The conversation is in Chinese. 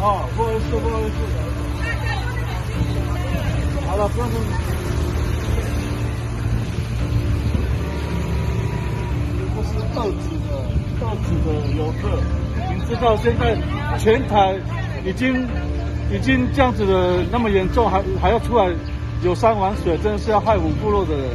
哦，不好意思，不好意思。好了，不用动。这是到子的到子的游客，你知道现在全台已经已经这样子的那么严重，还还要出来游山玩水，真的是要害我们部落的人。